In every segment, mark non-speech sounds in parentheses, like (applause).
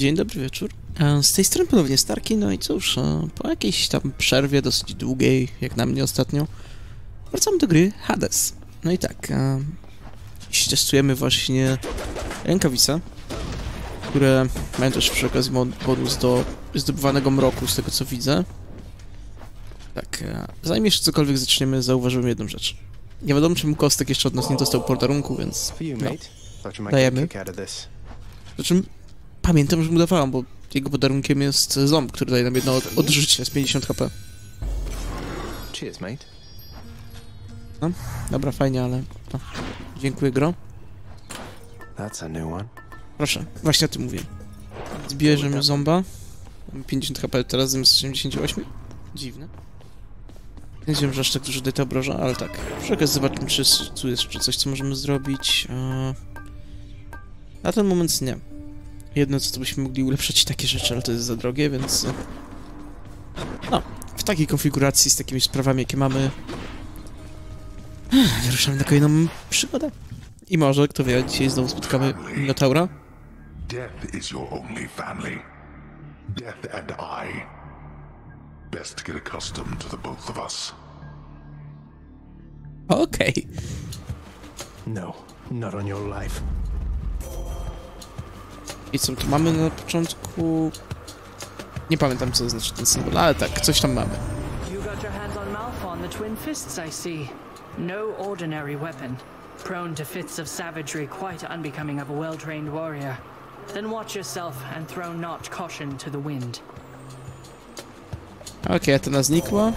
Dzień dobry wieczór. E, Z tej strony ponownie Starki, no i cóż, e, po jakiejś tam przerwie dosyć długiej, jak na mnie ostatnio, wracamy do gry Hades. No i tak, e, dziś testujemy właśnie rękawice, które mają też przy okazji bonus do zdobywanego mroku, z tego co widzę. Tak, zanim jeszcze cokolwiek zaczniemy, zauważyłem jedną rzecz. Nie wiadomo, czym Kostek jeszcze od nas nie dostał podarunku, więc... No. Dajemy. Przy czym pamiętam, że mu dawałam, bo jego podarunkiem jest ząb, który daje nam jedno od, odżycie z 50 HP. Cheers, mate. Dobra, fajnie, ale... No. Dziękuję, gro. That's a new one. Proszę, właśnie o tym mówię. Zbierzemy zomba. Mamy 50 HP teraz zamiast 78. Dziwne. Nie wiem, że aż tak dużo daje ta obroża, ale tak. Przy zobaczmy, czy tu jest jeszcze coś, co możemy zrobić. Eee, Na ten moment nie. Jedno, co to byśmy mogli ulepszyć takie rzeczy, ale to jest za drogie, więc... e, No, w takiej konfiguracji, z takimi sprawami, jakie mamy... Wyruszamy na kolejną przygodę. I może, kto wie, dzisiaj znowu spotkamy Minotaura. Death is your only family. Death and I. Best get accustomed to the both of us. Okej. No, not on your life. I co tu mamy na początku? Nie pamiętam, co znaczy ten symbol, ale tak, coś tam mamy. No ordinary weapon. Prone to fits of savagery quite unbecoming of a well-trained warrior. Then watch yourself and throw not caution to the wind. Okej, okay, znikła.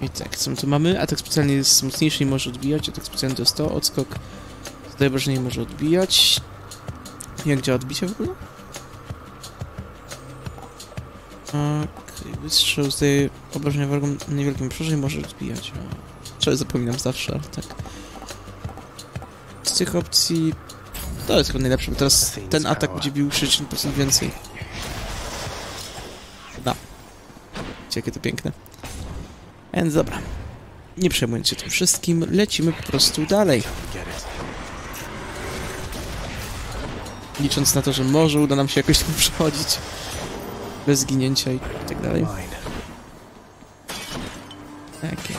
I tak, co tu mamy? Atak specjalny jest mocniejszy i może odbijać. Atak specjalny to jest to. Odskok obrażenia i może odbijać. Jak działa odbicie w ogóle? Okej, wystrzał zdaje obrażenia wrogom niewielkim i może odbijać. O, Czego zapominam zawsze, ale tak. Z tych opcji... To jest chyba najlepsze, bo teraz ten atak będzie bił 60% więcej. Da. Wiecie, jakie to piękne. Więc dobra. Nie przejmując się tym wszystkim, lecimy po prostu dalej. Get it. Licząc na to, że może uda nam się jakoś tam przechodzić. Bez zginięcia i tak dalej. Takie.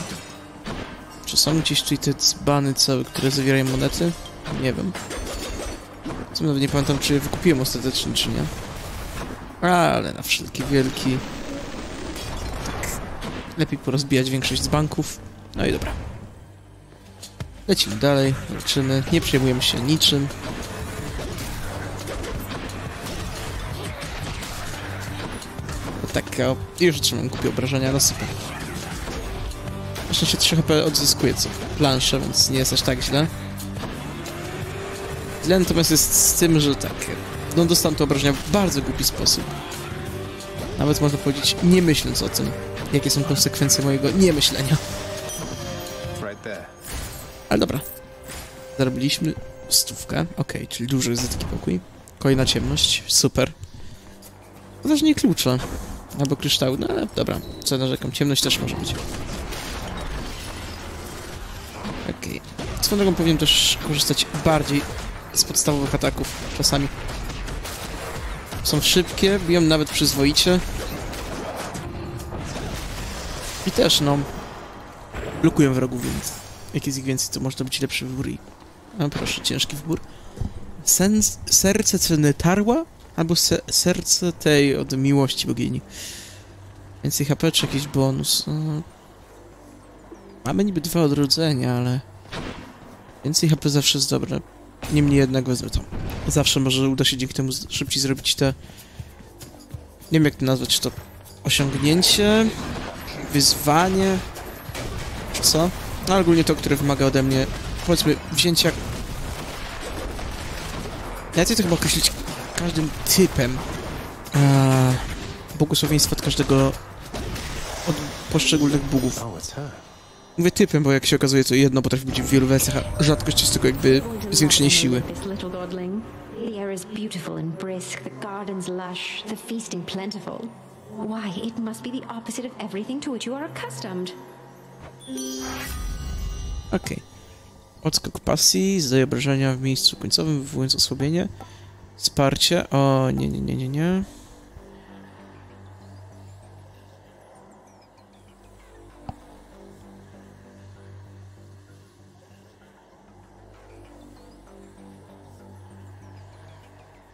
Czy są gdzieś tutaj te dzbany całe, które zawierają monety? Nie wiem. Co nawet nie pamiętam, czy je wykupiłem ostatecznie, czy nie. Ale na wszelki wielki. Tak. Lepiej porozbijać większość z banków. No i dobra. Lecimy dalej, leczymy, nie przejmujemy się niczym. O, już trzymam kupię obrażenia, no super. Na szczęście 3 HP odzyskuję co planszę, więc nie jest aż tak źle. Źle natomiast jest z tym, że tak, no dostałem te obrażenia w bardzo głupi sposób. Nawet można powiedzieć, nie myśląc o tym, jakie są konsekwencje mojego niemyślenia. Ale dobra. Zarobiliśmy stówkę, okej, czyli dużo jest za taki pokój. Kolejna ciemność, super. To też nie klucze. Albo kryształ, no ale dobra, co narzekam, ciemność też może być. Okej. Swoją drogą powinien też korzystać bardziej z podstawowych ataków czasami. Są szybkie, biją nawet przyzwoicie. I też, no, blokują wrogów, więc jak jest ich więcej, to można być lepszy wybór i... A proszę, ciężki wybór. Sens, serce Cenetarła? Albo se, serce tej od miłości bogini. Więcej HP czy jakiś bonus? No. Mamy niby dwa odrodzenia, ale... Więcej HP zawsze jest dobre. Niemniej jednak wezmę to. Zawsze może uda się dzięki temu szybciej zrobić te... Nie wiem jak to nazwać, to osiągnięcie, wyzwanie, czy co? No ogólnie to, które wymaga ode mnie, powiedzmy, wzięcia... Ja to chyba określić każdym typem e, błogosławieństwa od każdego od poszczególnych bugów. Oh. Mówię typem, bo jak się okazuje, to jedno potrafi być w wielu wersjach, a rzadkość jest tylko jakby zwiększenie siły. This little godling. The air is beautiful and brisk, the gardens lush, the feasting plentiful. Why, it must be the opposite of everything to which you are accustomed. Okej. Odskok pasji, zdaje obrażenia w miejscu końcowym, wywołując osłabienie. Wsparcie. O, nie, nie, nie, nie, nie.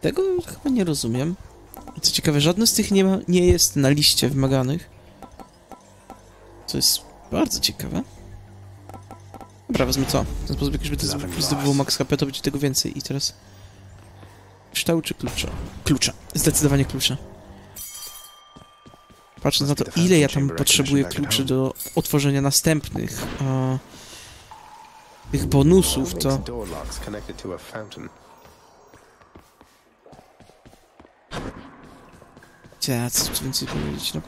Tego chyba nie rozumiem. Co ciekawe, żadne z tych nie, ma, nie jest na liście wymaganych. Co jest bardzo ciekawe. Dobra, wezmę to. W ten sposób, jak już by to zdobyło max HP, to będzie tego więcej. I teraz... Kształt czy klucza? Klucza. Zdecydowanie klucza. Patrząc na to, ile ja tam potrzebuję kluczy do otworzenia następnych e, tych bonusów, to... Ja, co tu więcej powiedzieć, no.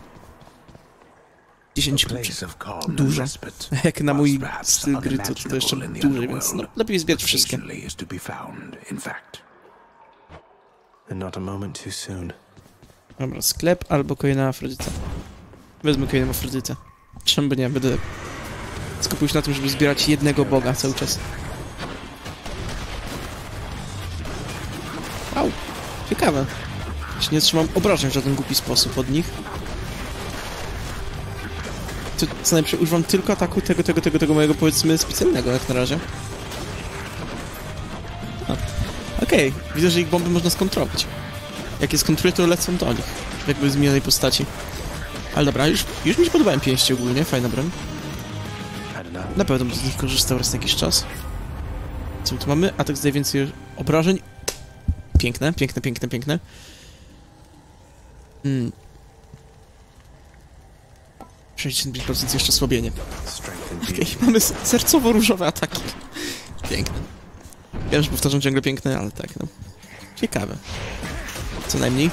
10 A kluczy. Dużo. (laughs) Jak na mój styl gry, to, to jeszcze dłużej, więc no, lepiej zbierać wszystkie. Dobra, sklep albo kolejna Afrodyta. Wezmę kolejną Afrodytę. Czemu by nie? Będę skupił się na tym, żeby zbierać jednego boga cały czas. Au, ciekawe. Nie trzymam obrażeń w żaden głupi sposób od nich. To co najlepsze, używam tylko ataku tego, tego, tego, tego mojego powiedzmy specjalnego jak na razie. Okej, widzę, że ich bomby można skontrolować. Jak je skontruję, to lecą do nich. Jakby zmienionej postaci. Ale dobra, już, już mi się podobają pięści ogólnie, fajna broń. Na pewno będę z nich korzystał raz na jakiś czas. Co tu mamy? Atak zdaje więcej obrażeń. Piękne, piękne, piękne, piękne. Hmm. 65% jeszcze słabienie. Okej, beauty. mamy sercowo-różowe ataki. Piękne. Wiem, że powtarzam ciągle piękne, ale tak, no. Ciekawe. Co najmniej.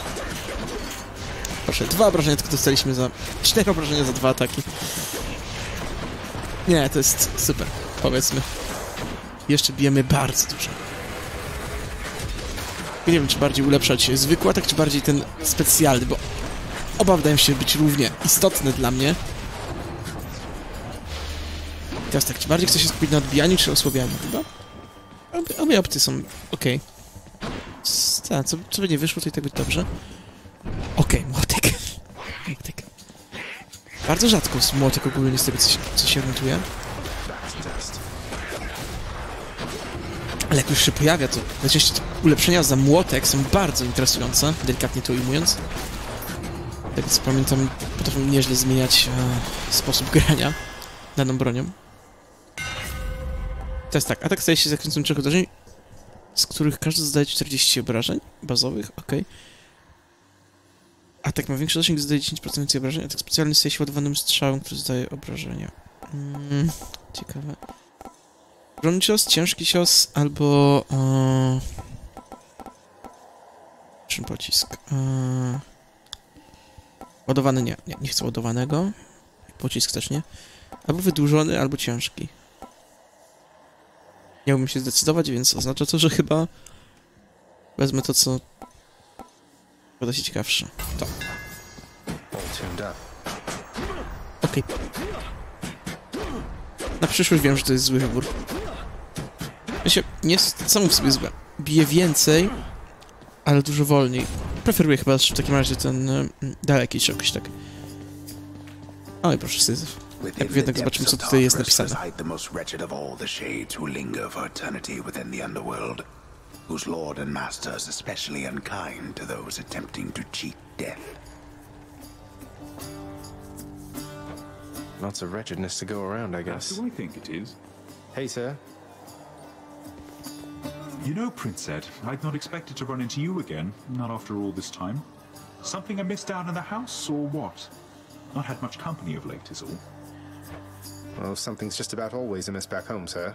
Proszę, dwa obrażenia tylko dostaliśmy za... Cztery obrażenia za dwa ataki. Nie, to jest super, powiedzmy. Jeszcze bijemy bardzo dużo. Nie wiem, czy bardziej ulepszać zwykły atak, czy bardziej ten specjalny, bo oba wydają się być równie istotne dla mnie. Teraz tak, czy bardziej chcę się skupić na odbijaniu, czy osłabianiu? Chyba? Obie, obie opcje są. S- Tak, co, co by nie wyszło, to i tak będzie dobrze. Okej, młotek. (laughs) Młotek. Bardzo rzadko jest młotek ogólnie z tego, co się, co się orientuje. Ale jak już się pojawia, to najczęściej ulepszenia za młotek są bardzo interesujące, delikatnie to ujmując. Tak co pamiętam, potrafią nieźle zmieniać e, sposób grania daną bronią. Jest tak, atak staje się zakręcą trzech uderzeń, z których każdy zadaje 40 obrażeń bazowych, ok. Atak ma większy zasięg, zadaje 10% więcej obrażeń, atak specjalny staje się ładowanym strzałem, który zadaje obrażenia. Mm, ciekawe. Brony cios, ciężki cios, albo... E... Czym pocisk? E... Ładowany nie, nie, nie chcę ładowanego. Pocisk też nie. Albo wydłużony, albo ciężki. Nie mógłbym się zdecydować, więc oznacza to, że chyba wezmę to, co wyda się ciekawsze. To. Okej. Na przyszłość wiem, że to jest zły wybór. Ja nie jest samo w sobie złe. Bije więcej, ale dużo wolniej. Preferuję chyba w takim razie ten y, daleki czy jakoś tak. Oj, proszę syzyf. Within Jak the jednak zobaczymy, depths co of tutaj jest darkness napisane. reside the most wretched of all the shades who linger for eternity within the underworld, whose lord and master is especially unkind to those attempting to cheat death. Lots of wretchedness to go around, I That's guess. who I think it is. Hey, sir. You know, Prince Ed, I'd not expected to run into you again, not after all this time. Something amiss down in the house, or what? Not had much company of late, is all. Well, something's just about always amiss back home, sir.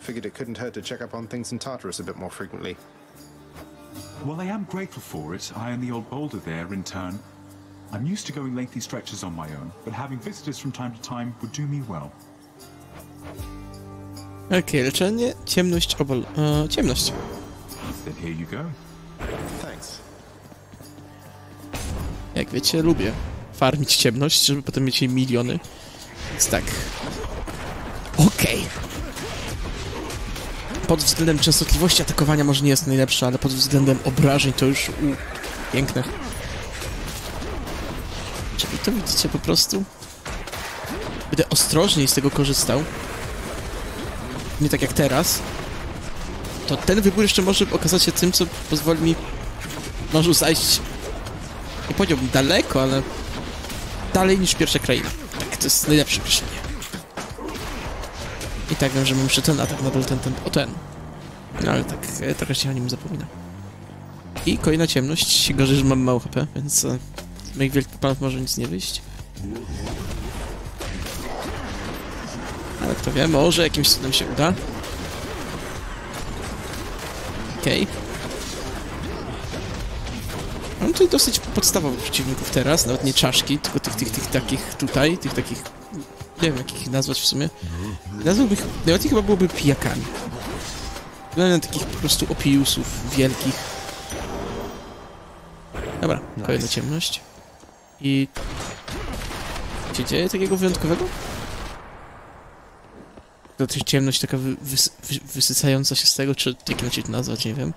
Figured it couldn't hurt to check up on things in Tartarus a bit more frequently. Well, I am grateful for it, I and the old boulder there, in turn. I'm used to going lengthy stretches on my own, but having visitors from time to time would do me well. Okej, leczenie, ciemność, obol... E, ciemność. Then here you go. Thanks. Jak wiecie, lubię farmić ciemność, żeby potem mieć jej miliony. Więc tak. Okej. Pod względem częstotliwości atakowania może nie jest najlepsze, ale pod względem obrażeń to już u, piękne. Czyli to widzicie po prostu. Będę ostrożniej z tego korzystał. Nie tak jak teraz. To ten wybór jeszcze może okazać się tym, co pozwoli mi może zajść nie powiedziałbym daleko, ale dalej niż pierwsza kraina. Tak, to jest najlepsze określenie. I tak wiem, że mam jeszcze ten atak nadal ten, ten, o ten. No ale tak, e, trochę się o nim zapomina. I kolejna ciemność, gorzej, że mam mało HP, więc e, z moich wielkich planów może nic nie wyjść. Ale kto wie, może jakimś cudem się uda. Okej. Okay. Mam tutaj dosyć podstawowych przeciwników teraz, nawet nie czaszki, tylko tych, tych, tych takich tutaj, tych takich, nie wiem jak ich nazwać w sumie. Nazwałbym ich, najłatwiej chyba byłoby pijakami. Wyglądają na takich po prostu opiusów wielkich. Dobra, kolejna ciemność. I... Co się dzieje takiego wyjątkowego? To też ciemność taka wy, wys, wy, wysycająca się z tego, czy jak inaczej to nazwać, nie wiem.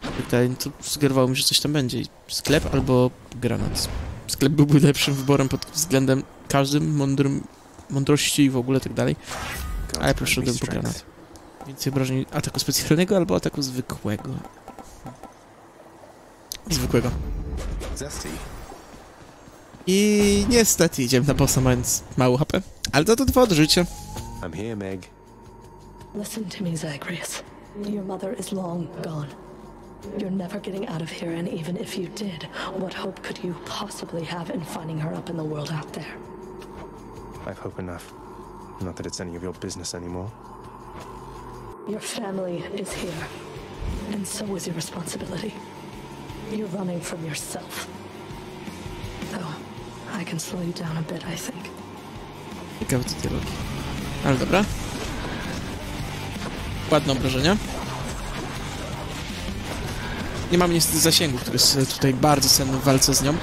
Tutaj to sugerowało mi, że coś tam będzie. Sklep albo granat. Sklep byłby lepszym wyborem pod względem każdym, mądrym, mądrości i w ogóle tak dalej. Ale proszę po granat. Więcej obrażeń ataku specjalnego albo ataku zwykłego. Zwykłego. I niestety idziemy na bossa mając mało HP, ale to to dwa od życia. I'm here, Meg. Listen to me, Zagreus. Your mother is long gone. You're never getting out of here, and even if you did, what hope could you possibly have in finding her up in the world out there? I've hope enough. Not that it's any of your business anymore. Your family is here, and so is your responsibility. You're running from yourself. Though, I can slow you down a bit, I think. Ciekawe co ty robi. Ale dobra. Ładne obrażenia. Nie mam niestety zasięgu, który jest tutaj bardzo cenny w walce z nią.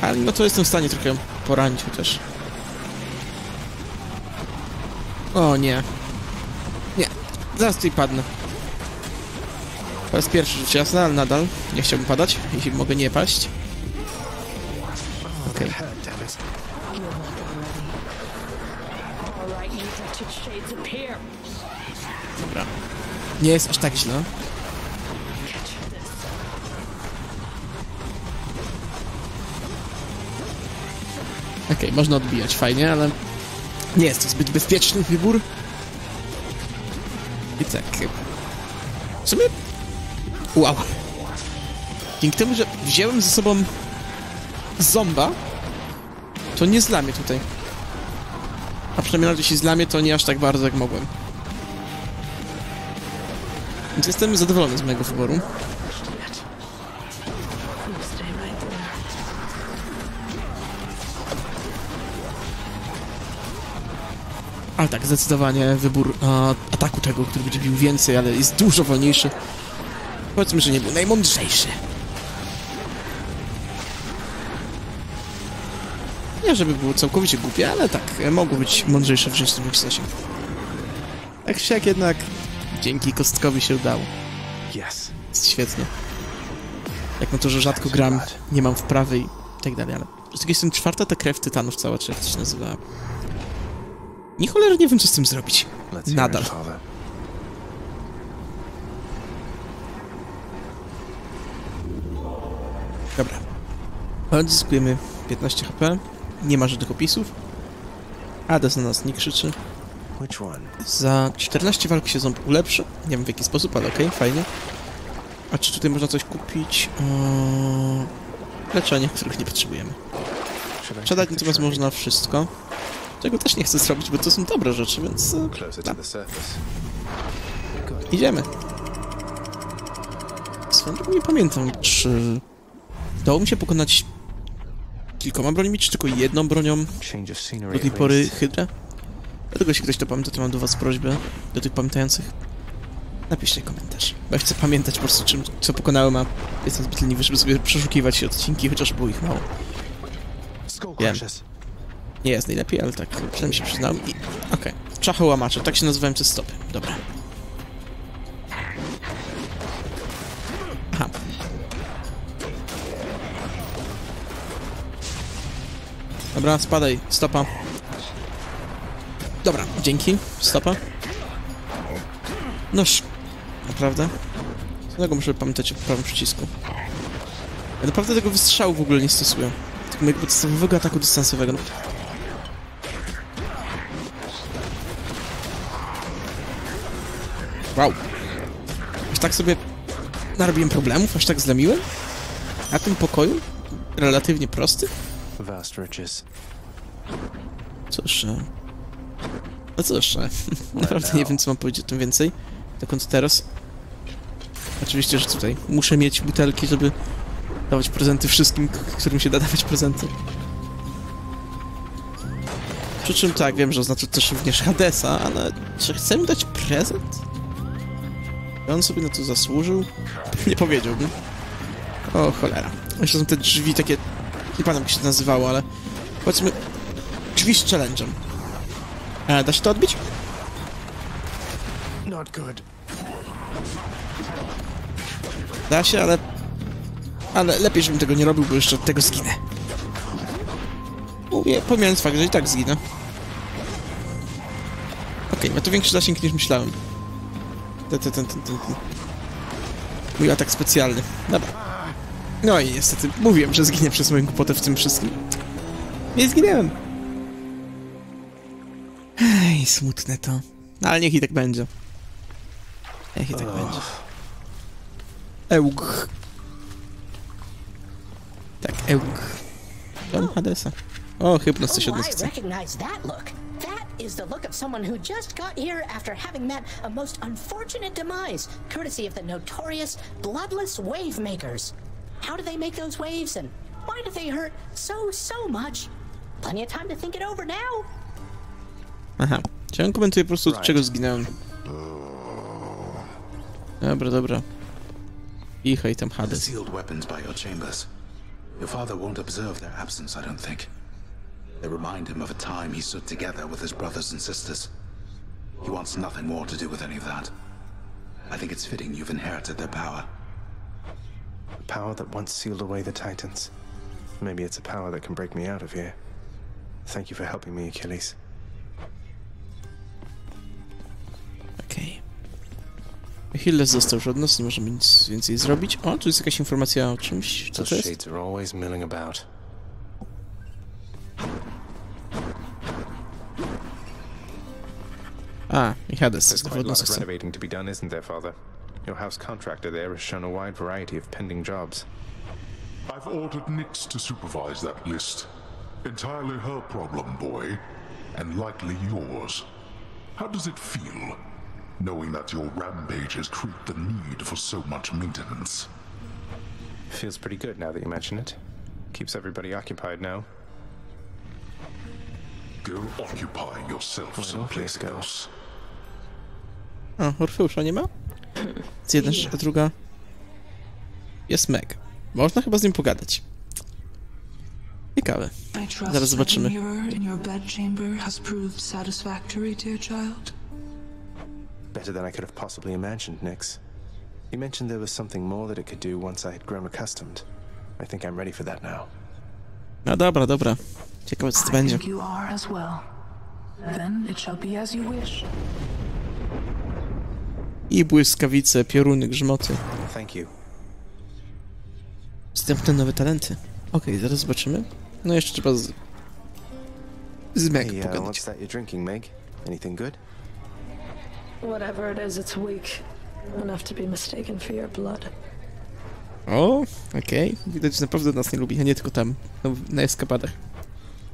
Ale no to jestem w stanie trochę poranić chociaż. O nie. Nie. Zaraz tutaj padnę. Po raz pierwszy rzecz jasna, ale nadal nie chciałbym padać, jeśli mogę nie paść. Okej. Okay. Nie jest aż tak źle. Okej, okay, można odbijać, fajnie, ale nie jest to zbyt bezpieczny wybór. I tak... W sumie... Wow. Dzięki temu, że wziąłem ze sobą zomba, to nie zlamię tutaj. A przynajmniej nawet jeśli zlamię, to nie aż tak bardzo, jak mogłem. Więc jestem zadowolony z mojego wyboru. Ale tak, zdecydowanie wybór a, ataku tego, który będzie bił więcej, ale jest dużo wolniejszy. Powiedzmy, że nie był najmądrzejszy. Nie, żeby było całkowicie głupie, ale tak, mogło być mądrzejsze w rzeczywistym zasięgu. Tak się jak jednak dzięki kostkowi się udało. Yes. Jest świetnie. Jak na to, że rzadko gram, nie mam wprawy i tak dalej, ale z strony czwarta ta krew tytanów cała, czy jak to się nazywa. Nie cholernie nie wiem, co z tym zrobić. Nadal. Dobra. Odzyskujemy 15 HP. Nie ma żadnych opisów. Ades na nas nie krzyczy. Za 14 walk się ząb ulepszy. Nie wiem w jaki sposób, ale okej, okay, fajnie. A czy tutaj można coś kupić? Eee, leczenie, których nie potrzebujemy. Sprzedać natomiast można wszystko. Czego też nie chcę zrobić, bo to są dobre rzeczy, więc... No. Idziemy. Swoją drogą nie pamiętam, czy... Udało mi się pokonać kilkoma brońmi, czy tylko jedną bronią do tej pory Hydra? Dlatego jeśli ktoś to pamięta, to mam do was prośbę, do tych pamiętających. Napiszcie komentarz, bo ja chcę pamiętać po prostu czym, co pokonałem, a jestem zbyt leniwy, żeby sobie przeszukiwać się odcinki, chociaż było ich mało. Wiem. Nie jest najlepiej, ale tak, przynajmniej się przyznałem i... Okej. Okay. Czachołamacze, tak się nazywałem te stopy. Dobra. Aha. Dobra, spadaj, stopa. Dobra, dzięki, stopa. Noż, naprawdę? Dlatego muszę pamiętać o prawym przycisku. Ja naprawdę tego wystrzału w ogóle nie stosuję. Tylko mojego podstawowego ataku dystansowego. Wow. Aż tak sobie narobiłem problemów, aż tak zlamiłem? Na tym pokoju? Relatywnie prosty? Cóż, e... No cóż, e... naprawdę nie wiem, co mam powiedzieć o tym więcej. Dokąd teraz? Oczywiście, że tutaj muszę mieć butelki, żeby dawać prezenty wszystkim, którym się da dawać prezenty. Przy czym tak, wiem, że oznacza to też również Hadesa, ale czy chcę mu dać prezent? Czy on sobie na to zasłużył? (laughs) Nie powiedziałbym. O cholera. Jeszcze są te drzwi takie... Nie pamiętam jak się nazywało, ale... Powiedzmy... Drzwi z challenge'em. E, da się to odbić? Da się, ale... Ale lepiej, żebym tego nie robił, bo jeszcze od tego zginę. Mówię, pomijając fakt, że i tak zginę. Okej, ma to większy zasięg niż myślałem. Ten, ten, ten, ten, ten. Mój atak specjalny. Dobra. No i niestety, mówiłem, że zginę przez moją głupotę w tym wszystkim. Nie zginęłem. Ej, smutne to. No, ale niech i tak będzie. Niech i tak będzie. Ełg. Tak, ełg. Dom Hadesa. O, hypnos coś od Oh, nas chce. is the look of someone who just got here after having met a most unfortunate demise, courtesy of the notorious bloodless wave makers. How do they make those waves and why do they hurt so, so much? Plenty of time to think it over now. Aha. Czy on komentuje po prostu, od czego zginąłem. Dobra, dobra. Ichaj tam Hades. sealed weapons by your chambers. Your father won't observe their absence, I don't think. They remind him of a time he stood together with his brothers and sisters. He wants nothing more to do with any of that. I think it's fitting you've inherited their power. A power that once sealed away the Titans. Maybe it's a power that can break me out of here. Thank you for helping me, Achilles. Okej. Achilles został już od nas, nie możemy nic więcej zrobić. O, tu jest jakaś informacja o czymś. Co Those to jest? shades are always milling about. A, i Hades. There's Znowu quite od a lot of renovating to be done, isn't there, Father? Your house contractor there has shown a wide variety of pending jobs. I've ordered Nix to supervise that list. Entirely her problem, boy, and likely yours. How does it feel, knowing that your rampages create the need for so much maintenance? Feels pretty good now that you mention it. Keeps everybody occupied now. Go occupy yourself Well, someplace please go. else. A, Orfeusza nie ma? Z jedna rzecz, a druga... Jest Meg. Można chyba z nim pogadać. Ciekawe. I trust Zaraz that the zobaczymy. mirror in your bedchamber has proved satisfactory, dear child. Better than I could have possibly imagined, Nix. You mentioned there was something more that it could do once I had grown accustomed. I think I'm ready for that now. No dobra, dobra. Ciekawe co to będzie. you are as well. Then it shall be as you wish. I błyskawice, pioruny, grzmoty. Thank you. Wstępne nowe talenty. Okej, zaraz zobaczymy. No jeszcze trzeba z... Z Meg Hey, uh, pogadać. what's that you're drinking, Meg? Anything good? Whatever it is, it's weak. Enough to be mistaken for your blood. O, okej. Widać, że naprawdę nas nie lubi, a nie tylko tam, no, na eskapadach.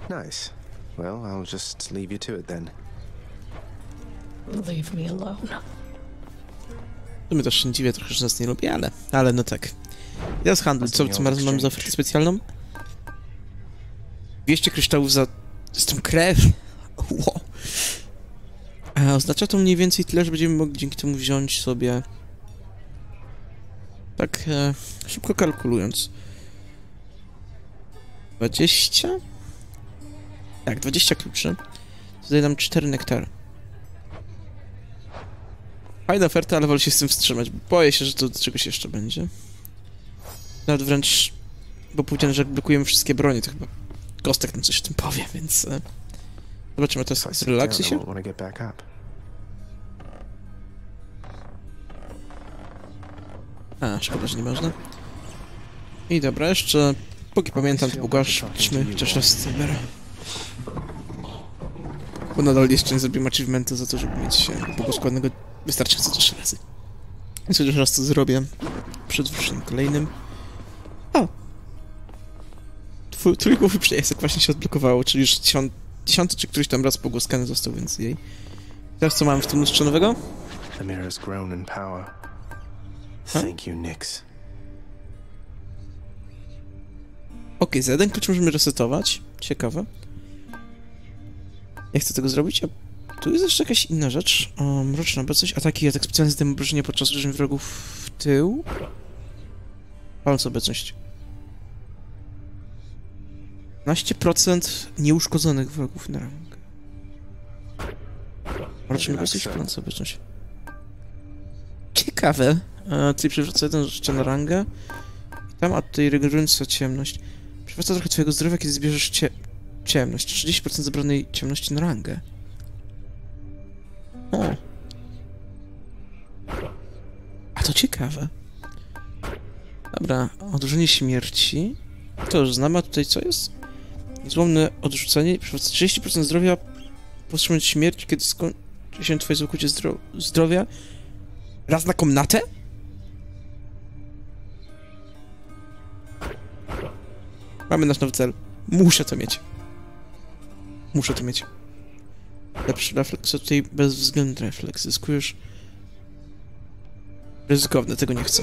Nice. Well, I'll just leave you to it then. Leave me alone. To my też się dziwię trochę, że nas nie lubi, ale... Ale no tak. I teraz handel. Co, co razem mamy za ofertę specjalną? 200 kryształów za... z tą krew. Wow. A oznacza to mniej więcej tyle, że będziemy mogli dzięki temu wziąć sobie... Tak e, szybko kalkulując. 20? Tak, 20 kluczy. To daje nam 4 nektary. Fajna oferta, ale wolę się z tym wstrzymać. Boję się, że to do czegoś jeszcze będzie. Nawet wręcz... Bo powiedziałem, że jak blokujemy wszystkie bronie, to chyba Kostek nam coś o tym powie, więc... E, zobaczymy, to jest I się. A, szkoda, że nie można. I dobra, jeszcze... Póki pamiętam, to bugaszmy chociaż raz Cybera. Bo nadal jeszcze nie zrobiłem achievementu za to, żeby mieć e, błogosławionego wystarczająco trzy razy. Więc chociaż raz to zrobię. Przed wruszeniem kolejnym. O! Twój trójgłowy przejazdek właśnie się odblokowało, czyli już dziesiąty czy któryś tam raz pogłaskany został, więc jej. Teraz co mamy w tym lustrze nowego? The mirror's grown in power. Thank you, Nyx. Okej, za jeden klucz możemy resetować. Ciekawe. Jak chcę tego zrobić? A tu jest jeszcze jakaś inna rzecz. O, mroczna obecność, ataki atak specjalny zdejmuje obrażenia podczas uderzeń wrogów w tył. Paląca obecność. 12% nieuszkodzonych wrogów na rangę. Mroczna obecność, paląca obecność. Ciekawe. E, tutaj przywraca jeden życia na rangę. I tam, a tutaj regenerująca ciemność. Przywraca trochę twojego zdrowia, kiedy zbierzesz cie ciemność. 30% zebranej ciemności na rangę. O. A to ciekawe. Dobra, odróżnienie śmierci. To już znamy, a tutaj co jest? Niezłomne odrzucenie. Przywraca 30% zdrowia. Powstrzymać śmierć, kiedy skończy się twoje całkowicie zdro zdrowia. Raz na komnatę? Mamy nasz nowy cel. Muszę to mieć. Muszę to mieć. Lepszy refleks, a tutaj bezwzględny refleks. Zyskujesz... Ryzykowne, tego nie chcę.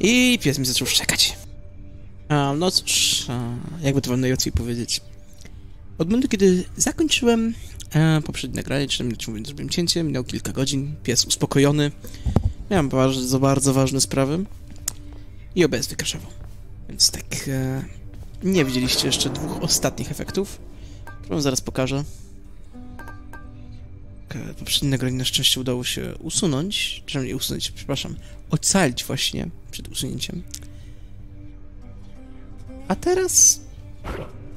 I pies mi zaczął szczekać. No cóż, jakby to wam najłatwiej powiedzieć. Od momentu, kiedy zakończyłem e, poprzednie nagranie, czy inaczej mówiąc, zrobiłem cięcie, minął kilka godzin, pies uspokojony. Miałem bardzo, bardzo ważne sprawy. I OBS wykraszował. Więc tak, e, nie widzieliście jeszcze dwóch ostatnich efektów, które wam zaraz pokażę. E, Poprzednie nagranie na szczęście udało się usunąć, przynajmniej usunąć, przepraszam, ocalić właśnie przed usunięciem. A teraz...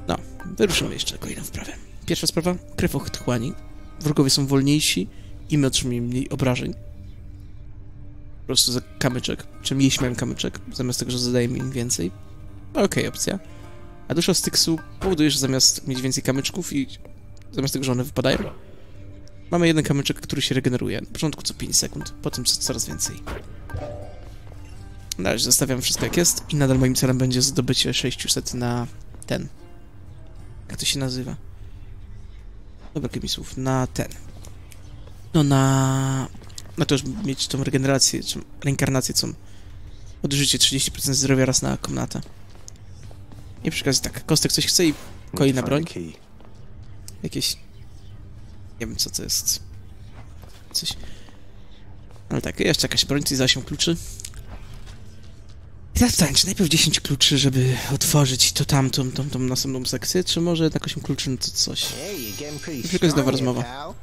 No, wyruszymy jeszcze kolejną wprawę. Pierwsza sprawa, krew otchłani. Wrogowie są wolniejsi i my otrzymujemy mniej obrażeń. Po prostu za kamyczek, czy mniej śmiałem kamyczek, zamiast tego, że zadajemy im więcej. Okej, opcja. A dusza Styksu powoduje, że zamiast mieć więcej kamyczków i zamiast tego, że one wypadają, mamy jeden kamyczek, który się regeneruje. Na początku co 5 sekund, potem co, coraz więcej. Na razie zostawiam wszystko jak jest i nadal moim celem będzie zdobycie 600 na ten. Jak to się nazywa? Dobra, mi słów. Na ten. No na... Na to już mieć tą regenerację, czy reinkarnację, co odżycie 30% zdrowia raz na komnatę. I przy okazji tak, Kostek coś chce i koi na broń. Jakieś... Nie wiem co to jest. Coś... Ale tak, jeszcze jakaś broń, coś za 8 kluczy. Teraz czy najpierw 10 kluczy, żeby otworzyć to tamtą, tą, tą następną sekcję, czy może jednak 8 kluczy na to coś? Tylko jest nowa rozmowa.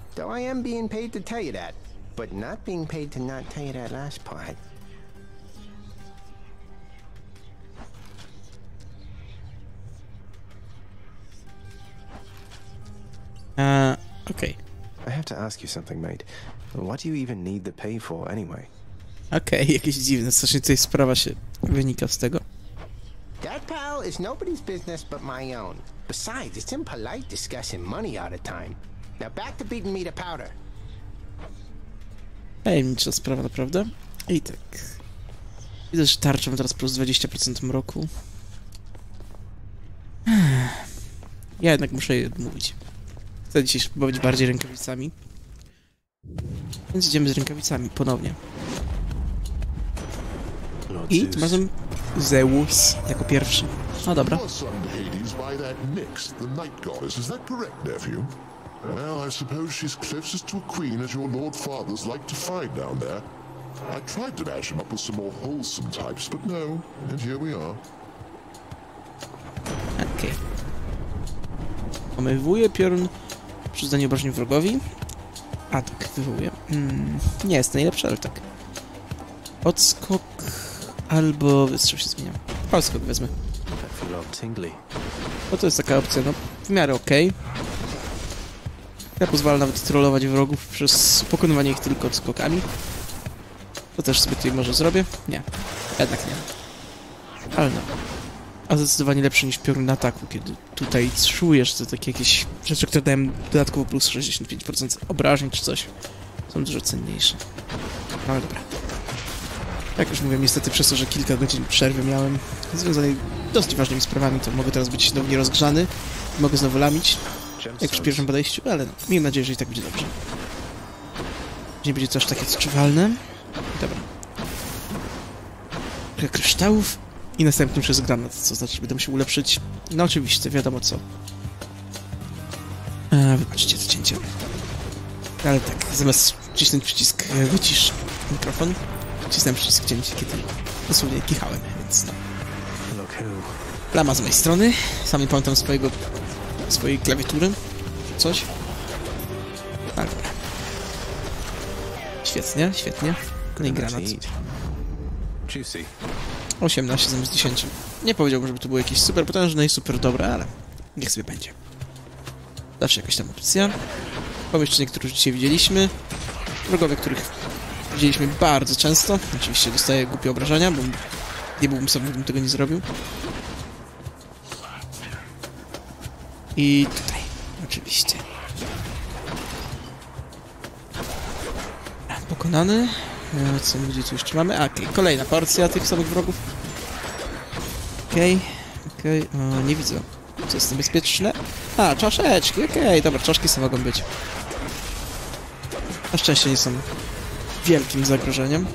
Eee, okej. I have to ask you something, mate. What do you even need the pay for, anyway? Okej, (laughs) jakieś dziwne, strasznie tutaj sprawa się wynika z tego. That, pal, is nobody's business but my own. Besides, it's impolite discussing money all the time. Now back to beating me to powder. Tajemnicza sprawa, naprawdę. I tak. Widzę, że tarczą teraz plus 20% mroku. Ja jednak muszę je odmówić. Chcę dzisiaj spróbować bardziej rękawicami. Więc idziemy z rękawicami ponownie. I tym razem Zeus jako pierwszy. No dobra. Well, I suppose she's closest to a queen as your lord fathers like to find down there. I tried to match him up with some more wholesome types, but no, and here we are. Okej. Omywuję piorun przy zdaniu obrażeń wrogowi. Atak wywołuje. Mm, nie jest to najlepszy, ale tak. Odskok albo wystrzał się zmienia. Odskok wezmę. Bo to jest taka opcja, no, w miarę okej. Ja pozwala nawet trollować wrogów przez pokonywanie ich tylko odskokami. To też sobie tutaj może zrobię? Nie. Jednak nie. Ale no. A zdecydowanie lepszy niż piorun na ataku, kiedy tutaj czujesz, że takie jakieś rzeczy, które dają dodatkowo plus 65% obrażeń czy coś, są dużo cenniejsze. No ale dobra. Jak już mówiłem, niestety przez to, że kilka godzin przerwy miałem związanej dosyć ważnymi sprawami, to mogę teraz być znowu nierozgrzany, mogę znowu lamić, jak przy pierwszym podejściu, ale no, miejmy nadzieję, że i tak będzie dobrze. Nie będzie aż takie odczuwalne. Dobra. Trochę kryształów i następnym przez granat, co znaczy, że będę musiał ulepszyć. No oczywiście, wiadomo co. E, wybaczcie to cięcie. Ale tak, zamiast wcisnąć przycisk e, wycisz mikrofon, wcisnąłem przycisk cięcie, kiedy dosłownie kichałem, więc no. Plama z mojej strony. Sam nie pamiętam swojego... swojej klawiatury. Coś. Ale dobra. Świetnie, świetnie. No i granat. To eat. Juicy. 18 zamiast 10. Nie powiedziałbym, żeby to było jakieś super potężne i super dobre, ale niech sobie będzie. Zawsze jakaś tam opcja. Pomieszczenie, które już dzisiaj widzieliśmy. Wrogowie, których widzieliśmy bardzo często. Oczywiście dostaję głupie obrażenia, bo nie byłbym sam, gdybym tego nie zrobił. I tutaj, oczywiście. Pokonany. E, Co gdzie tu jeszcze mamy? A, kolejna porcja tych samych wrogów. Okej, okej, o, nie widzę. Co jest niebezpieczne? A, czaszeczki, okej, dobra, czaszki sobie mogą być. Na szczęście nie są wielkim zagrożeniem.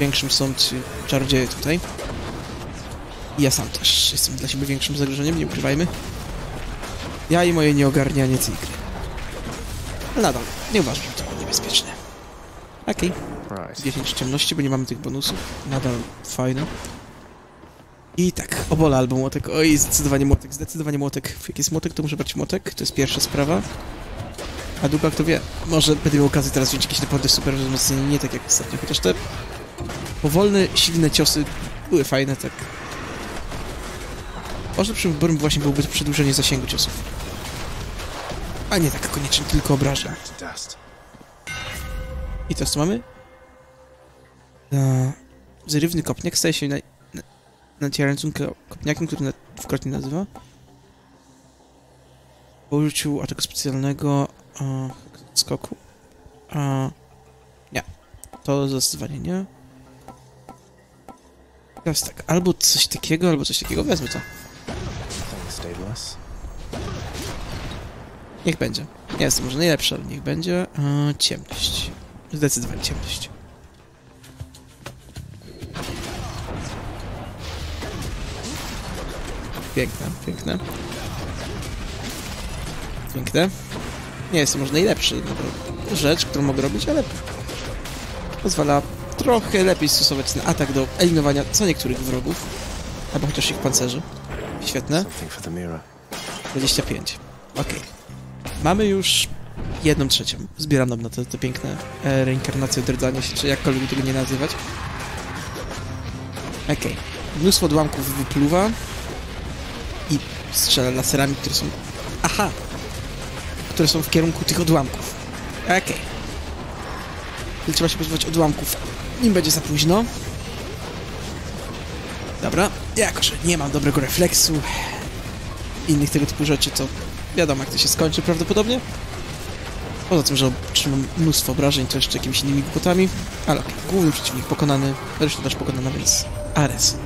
Większym są ci czarodzieje tutaj. I ja sam też jestem dla siebie większym zagrożeniem, nie ukrywajmy. Ja i moje nieogarnianie tej gry. Ale nadal, nie uważam, że to było niebezpieczne. Okej. Right. 10 ciemności, bo nie mamy tych bonusów. Nadal fajne. I tak, obola albo młotek. Oj, zdecydowanie młotek, zdecydowanie młotek. Jak jest młotek, to muszę brać młotek. To jest pierwsza sprawa. A druga, kto wie, może będę miał okazję teraz wziąć jakieś naprawdę super wzmocnienie, nie tak jak ostatnio. Chociaż te powolne, silne ciosy były fajne, tak. Może przy wyborem właśnie byłoby przedłużenie zasięgu ciosów. A nie tak koniecznie, tylko dust. I teraz co mamy? E, zrywny kopniak staje się na, na, nacierającym ko- kopniakiem, który na, dwukrotnie nazywa. Po użyciu ataku specjalnego e, skoku. E, nie. To zdecydowanie nie. Teraz tak, albo coś takiego, albo coś takiego. Wezmę to. Niech będzie. Nie jest to może najlepsze, ale niech będzie. E, ciemność. Zdecydowanie ciemność. Piękne, piękne. Piękne. Nie jest to może najlepszy no, rzecz, którą mogę robić, ale pozwala trochę lepiej stosować ten atak do eliminowania co niektórych wrogów, albo chociaż ich pancerzy. Świetne. Something for the mirror. 25. Okej. Mamy już jedną trzecią zbieraną na te, te piękne e, reinkarnacje odrdzania się, czy jakkolwiek tego nie nazywać. Okej. Mnóstwo odłamków wypluwa i strzela laserami, które są... Aha! Które są w kierunku tych odłamków. Okej. Okay. Trzeba się pozbywać odłamków, nim będzie za późno. Dobra. Jako, że nie mam dobrego refleksu, innych tego typu rzeczy, to wiadomo jak to się skończy prawdopodobnie. Poza tym, że otrzymam mnóstwo obrażeń, to jeszcze jakimiś innymi głupotami. Ale okej, główny przeciwnik pokonany, reszta też pokonana, więc Ares.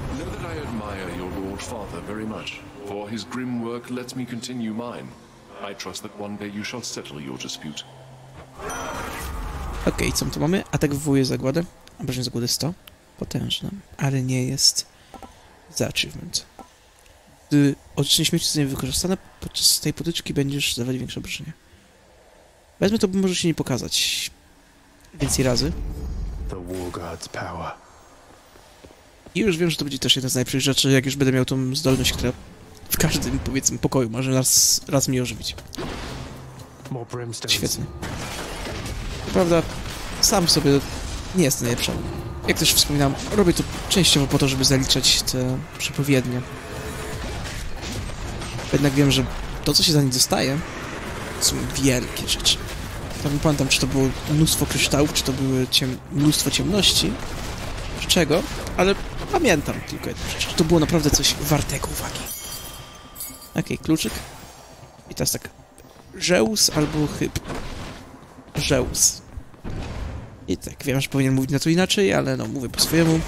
Father very much, for his grim work lets me continue mine. I trust that one day you shall settle your dispute. Okej, co my tu mamy? Atak wywołuje zagładę. Obrażeń zagłady 100. Potężne, ale nie jest za achievement. Gdy oczyszczenie śmierci zostanie wykorzystane, podczas tej potyczki będziesz zadawać większe obrażenia. Wezmę to, bo może się nie pokazać więcej razy. The War God's power. I już wiem, że to będzie też jedna z najlepszych rzeczy, jak już będę miał tą zdolność, która w każdym, powiedzmy, pokoju może raz, raz mnie ożywić. Świetnie. Co Prawda, sam sobie nie jest najlepszy. Jak też wspominam, robię to częściowo po to, żeby zaliczać te przepowiednie. Jednak wiem, że to, co się za nich dostaje, są wielkie rzeczy. Tam nie pamiętam, czy to było mnóstwo kryształów, czy to były ciem mnóstwo ciemności, czy czego, ale pamiętam tylko jedną rzecz. To było naprawdę coś wartego uwagi. Okej, kluczyk. I teraz tak. Zeus albo chyb. Zeus. I tak, wiem, że powinien mówić na to inaczej, ale no, mówię po swojemu.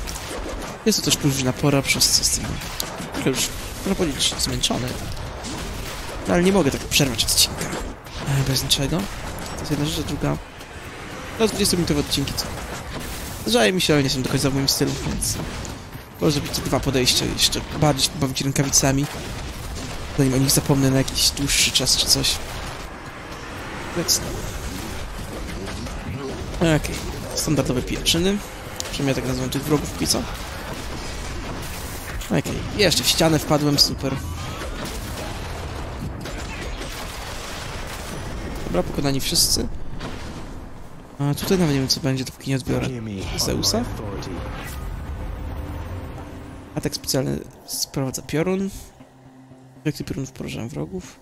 Jest to też późna pora, przez co jestem już, można powiedzieć, zmęczony. No, ale nie mogę tak przerwać odcinka. E, Bez niczego. To jest jedna rzecz, a druga... No, 20-minutowe odcinki, co? Zdarzają mi się, ale nie są do końca w moim stylu, więc... Może te dwa podejścia jeszcze bardziej pobawić rękawicami. Zanim o nich zapomnę na jakiś dłuższy czas czy coś. No. Okej. Standardowe pieczyny. Przynajmniej ja tak nazywam tych wrogów póki co. Okej. Jeszcze w ścianę wpadłem, super. Dobra, pokonani wszyscy. A tutaj nawet nie wiem co będzie, dopóki nie odbiorę Zeusa. Atak specjalny sprowadza piorun. Efekty piorunów porażają wrogów.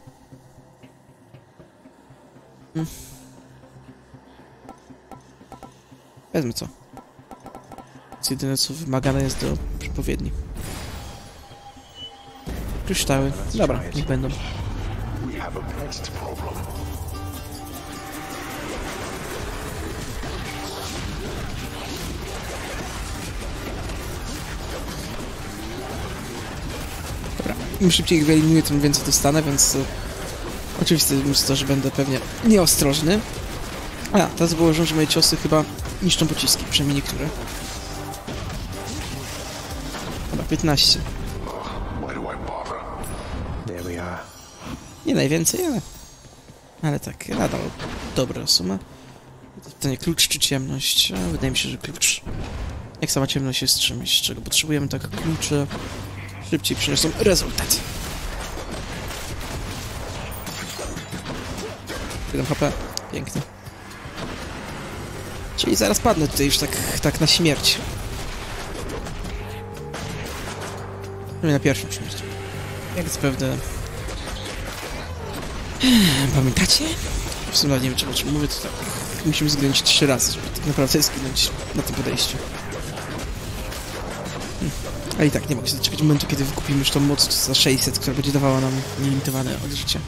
Hmm. Wezmę co. Jest jedyne co wymagane jest do przepowiedni. Kryształy. Dobra, niech będą. We have a next problem. Im szybciej ich wyeliminuję, tym więcej dostanę, więc... e, Oczywiste jest to, że będę pewnie nieostrożny. A, teraz założę, że moje ciosy chyba niszczą pociski, przynajmniej niektóre. Dobra, 15. Why do I bother? There we are. Nie najwięcej, ale... Ale tak, nadal dobra suma. Pytanie, klucz czy ciemność? A, wydaje mi się, że klucz. Jak sama ciemność jest czymś, czego potrzebujemy, tak klucze szybciej przyniosą rezultat. 7 HP. Pięknie. Czyli zaraz padnę tutaj już tak, tak na śmierć. No i na pierwszą śmierć. Jak zapewne... Pamiętacie? W sumie nie wiem, czym mówię, to tak musimy zginąć trzy razy, żeby tak naprawdę zginąć na tym podejściu. Hm. A i tak nie mogę się doczekać momentu, kiedy wykupimy już tą moc za 600, która będzie dawała nam nielimitowane odżycie.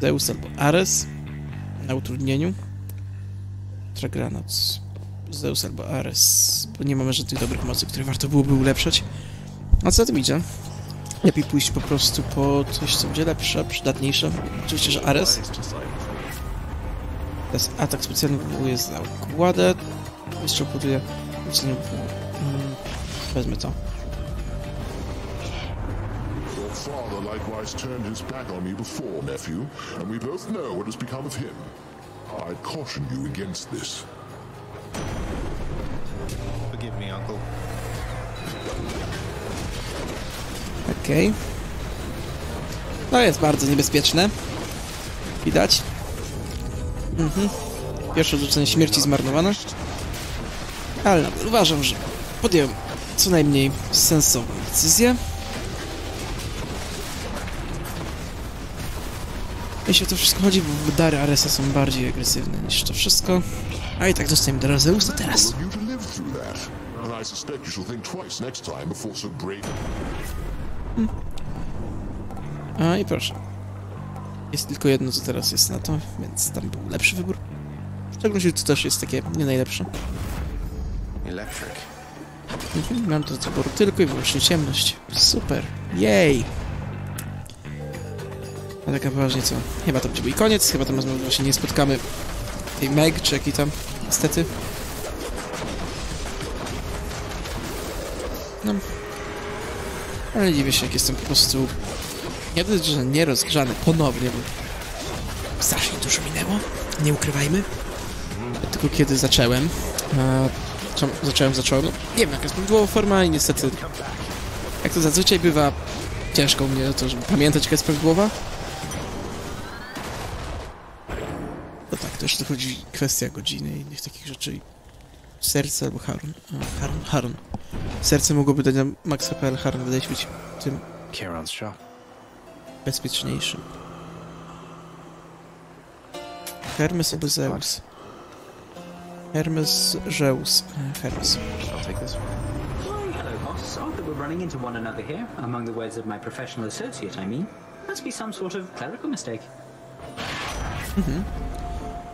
Deus albo Ares na utrudnieniu. Tragranat. Zeus albo Ares, bo nie mamy żadnych dobrych mocy, które warto byłoby ulepszać. A co za tym idzie? Lepiej pójść po prostu po coś, co będzie lepsze, przydatniejsze. Oczywiście, że Ares. Teraz atak specjalny wywołuje zakładę. Jeszcze poduje... Mm, Wezmę to. Your father likewise turned his back on me before, nephew, and we both know what has become of him. I'd caution you against this. Forgive me, Uncle. Okej. No jest bardzo niebezpieczne. Widać. Mhm. Pierwsze rzucenie śmierci zmarnowane. Ale nadal uważam, że podjąłem co najmniej sensowną decyzję. Jeśli o to wszystko chodzi, bo dary Aresa są bardziej agresywne niż to wszystko. A i tak dostajemy do Zeusa teraz. Brave. A i proszę. Jest tylko jedno, co teraz jest na to, więc tam był lepszy wybór. W szczególności to też jest takie nie najlepsze. Electric. Mam do wyboru tylko i wyłącznie ciemność. Super. Jej! A taka poważnie co? Chyba to będzie mój koniec, chyba tam znowu właśnie nie spotkamy tej Meg, czy jaki tam, niestety. No. Ale dziwię się, jak jestem po prostu... Nie dość, że nierozgrzany ponownie, bo strasznie dużo minęło, nie ukrywajmy. Tylko kiedy zacząłem, a Czemu zacząłem, zacząłem. No, nie wiem, jaka jest prawidłowa forma i niestety, jak to zazwyczaj bywa, ciężko mnie o to, żeby pamiętać jaka jest prawidłowa. No tak, też to chodzi kwestia godziny i innych takich rzeczy. Serce albo Harun. A, Harun, Harun. Serce mogłoby dać nam Max HP, ale Harun wydaje się być tym bezpieczniejszym. Hermes albo Zeus. Hermes, Zeus. Hermes. I'll take this one. Hello, boss. Odd that we're running into one another here, among the words of my professional associate, I mean. Must be some sort of clerical mistake. Mhm.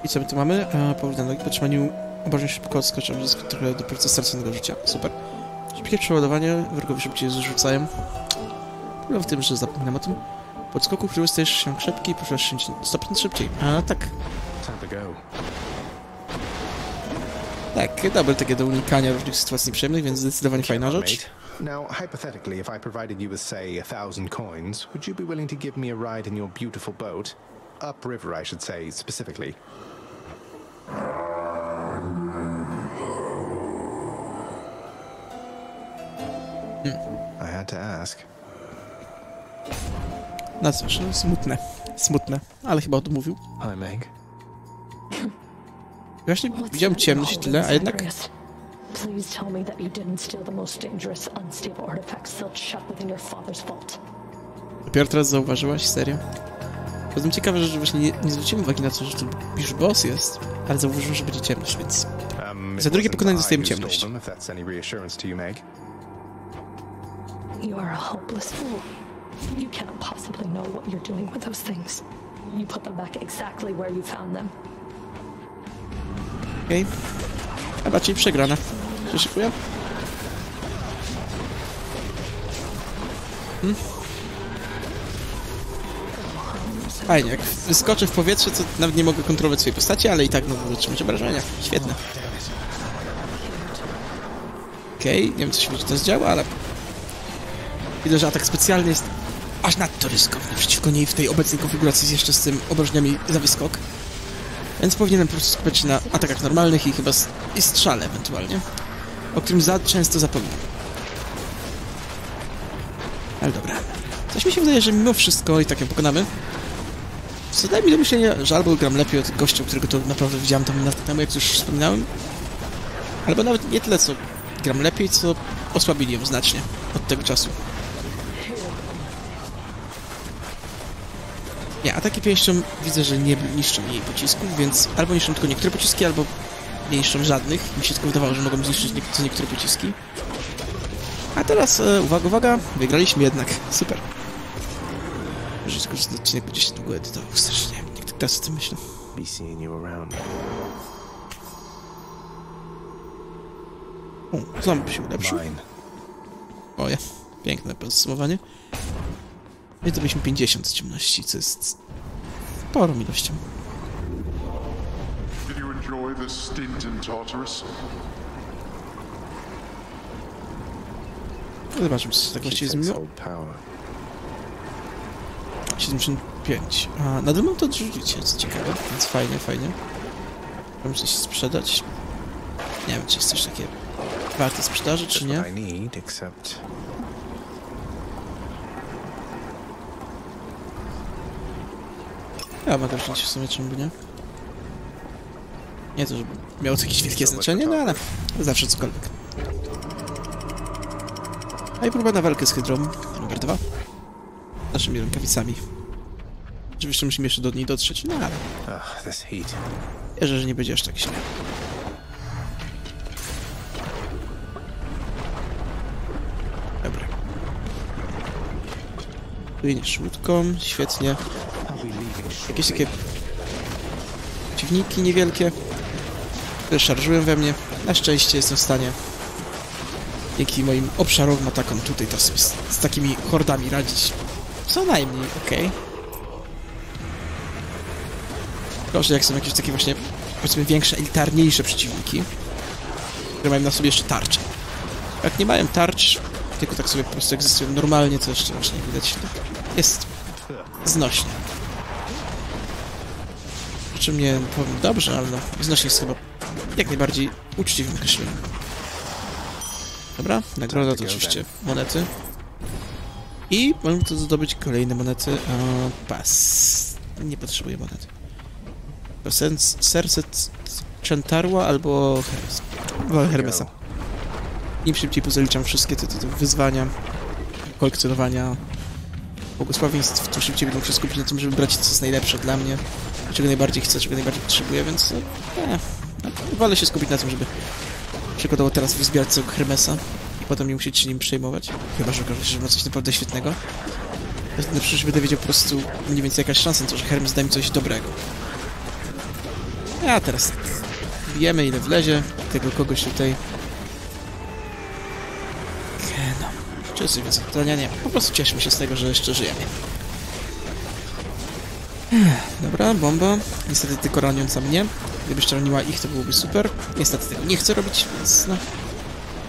I co my tu mamy? E, powrót na nogi po trzymaniu obrażeń szybko odskoczą zysk trochę do procesu straconego życia. Super. Szybkie przeładowanie, wrogowie szybciej zrzucają. Problem w tym, że zapominam o tym. Po odskoku, który stajesz się krzepki i się stopień szybciej. A tak, Time to go. Tak, dobre takie do unikania różnych sytuacji nieprzyjemnych, więc zdecydowanie fajna rzecz. Now, hypothetically, if I provided you with, say, a thousand coins, would you be willing to give me a ride in your beautiful boat? Upriver, I should say, specifically. I had to ask. No cóż, no, smutne. Smutne, ale chyba odmówił. Hi, Meg. (laughs) Właśnie What's widziałem ciemność tyle, a jednak? Please tell me that you didn't steal the most dangerous, unstable artifacts sealed shut within your father's vault. dopiero teraz zauważyłaś, serio. Poza tym ciekawe, że właśnie nie, nie zwróciłem uwagi na to, że to już boss jest, ale zauważyłem, że będzie ciemność, więc... Um, Za drugie pokonanie dostajemy ciemność. you, are a hopeless fool. You cannot possibly know what you're doing with those things. You put them back exactly where you found them. Okej. A raczej przegrana. Się szykuję? Hmm? Fajnie, jak wyskoczę w powietrze, to nawet nie mogę kontrolować swojej postaci, ale i tak mogę wytrzymać obrażenia. Świetne. Okej, nie wiem co się teraz działo, ale... Widzę, że atak specjalny jest aż nadto ryzykowny przeciwko niej w tej obecnej konfiguracji, jeszcze z tym obrażeniami za wyskok. Więc powinienem po prostu skupiać się na atakach normalnych i chyba i strzale ewentualnie, o którym za często zapominam. Ale dobra. Coś mi się wydaje, że mimo wszystko i tak ją pokonamy. Co daje mi do myślenia, że albo gram lepiej od gościa, którego to naprawdę widziałem tam na temu, jak już wspominałem, albo nawet nie tyle, co gram lepiej, co osłabili ją znacznie od tego czasu. Nie, ataki pięścią widzę, że nie niszczą jej pocisków, więc albo niszczą tylko niektóre pociski, albo nie niszczą żadnych. Mi się tylko wydawało, że mogą zniszczyć niek co niektóre pociski. A teraz, e, uwaga, uwaga, wygraliśmy jednak. (laughs) Super. Że tylko, że ten odcinek będzie się długo edytował strasznie. Jak tak teraz o tym myślę. Be seeing you around. O, ząb się ulepszył. O ja, piękne podsumowanie. No i to byliśmy 50 z ciemności, co jest sporą ilością. Did you enjoy this stint in Tartarus? No Zobaczmy, co się tak właściwie zmieniło. old power. 75. A nadal mam to odrzucić, co ciekawe, więc fajnie, fajnie. Mam coś sprzedać. Nie wiem, czy jest coś takie warte sprzedaży, czy nie. what I need, except Ja mogę wziąć w sumie, czemu by nie. Nie to, żeby miało to jakieś wielkie znaczenie, no ale zawsze cokolwiek. A i próba na walkę z Hydrą, numer dwa. Naszymi rękawicami. Oczywiście musimy jeszcze do niej dotrzeć, no ale this heat. wierzę, że nie będzie aż tak źle. Dobra. Płyniesz łódką, świetnie. Jakieś takie przeciwniki niewielkie, które szarżują we mnie. Na szczęście jestem w stanie dzięki moim obszarowym atakom tutaj to z, z takimi hordami radzić. Co najmniej, okej. Gorzej jak są jakieś takie właśnie, powiedzmy, większe, elitarniejsze przeciwniki, które mają na sobie jeszcze tarcze. Jak nie mają tarcz, tylko tak sobie po prostu egzystują normalnie, to jeszcze właśnie widać, to jest znośnie. Nie powiem dobrze, ale no, znośnie jest chyba jak najbardziej uczciwym określeniem. Dobra, nagroda to oczywiście monety. I możemy tu zdobyć kolejne monety. Pas. Nie potrzebuję monet. To sens, serce Czentarła albo Hermes. Hermesa. Im szybciej pozaliczam wszystkie te, te, te wyzwania, kolekcjonowania błogosławieństw, tym szybciej będę musiał skupić na tym, żeby brać co jest najlepsze dla mnie, czego najbardziej chcę, czego najbardziej potrzebuję, więc e, nie, wolę się skupić na tym, żeby przykładowo teraz wzbierać tego Hermesa i potem nie musieć się nim przejmować, chyba, że okaże się, że ma coś naprawdę świetnego. Wtedy na przyszłość będę wiedział po prostu mniej więcej jakaś szansa na to, że Hermes da mi coś dobrego. A teraz bijemy ile wlezie tego kogoś tutaj. No, czy coś więcej pytania? Nie, po prostu cieszmy się z tego, że jeszcze żyjemy. Dobra, bomba. Niestety tylko raniąca mnie. Gdybyś raniła ich, to byłoby super. Niestety tego nie chcę robić, więc no...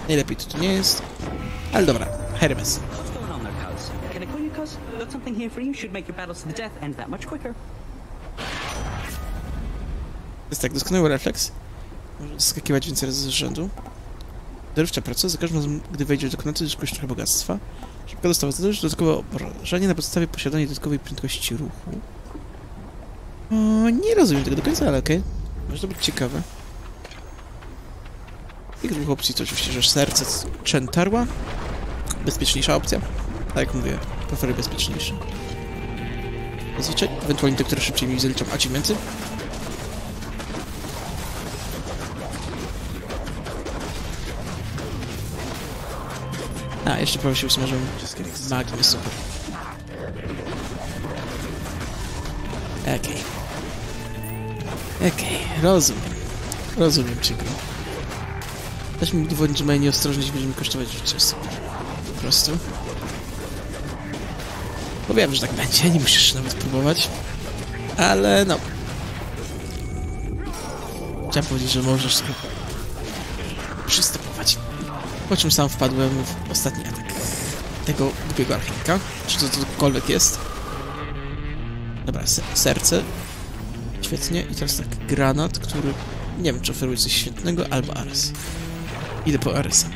Najlepiej to tu nie jest. Ale dobra, Hermes. Jest tak, doskonały refleks. Może skakiwać więcej razy z rzędu. Dorywcza praca, za każdym razem, gdy wejdziesz do komnaty, zyskujesz trochę bogactwa. Szybko dostawa zadasz dodatkowe obrażenie na podstawie posiadania dodatkowej prędkości ruchu. O, nie rozumiem tego do końca, ale okej. Może to być ciekawe. Tych dwóch opcji to oczywiście, że serce Czentarła. Bezpieczniejsza opcja. Tak jak mówię, preferuję bezpieczniejsze. Zazwyczaj, ewentualnie te, które szybciej mi zaliczą achievementy. A, jeszcze prawie się usmażyłem. Magmy, super. Okej. Okej, rozumiem. Rozumiem cię, gro. Dać mi udowodnić, że moja nieostrożność będzie mi kosztować życie, super. Po prostu. Bo wiem, że tak będzie, nie musisz nawet próbować. Ale no. Chciałem powiedzieć, że możesz sobie przystępować. Po czym sam wpadłem w ostatni atak tego głupiego alchemika. Czy to cokolwiek jest? Dobra, se serce. Świetnie. I teraz tak, granat, który... Nie wiem, czy oferuje coś świetnego, albo Ares. Idę po Aresa.